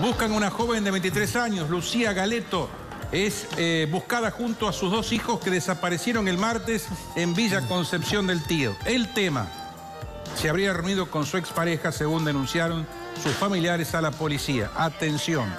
Buscan una joven de 23 años, Lucía Galeto. Es eh, buscada junto a sus dos hijos que desaparecieron el martes en Villa Concepción del Tío. El tema, se habría reunido con su expareja, según denunciaron sus familiares a la policía. Atención.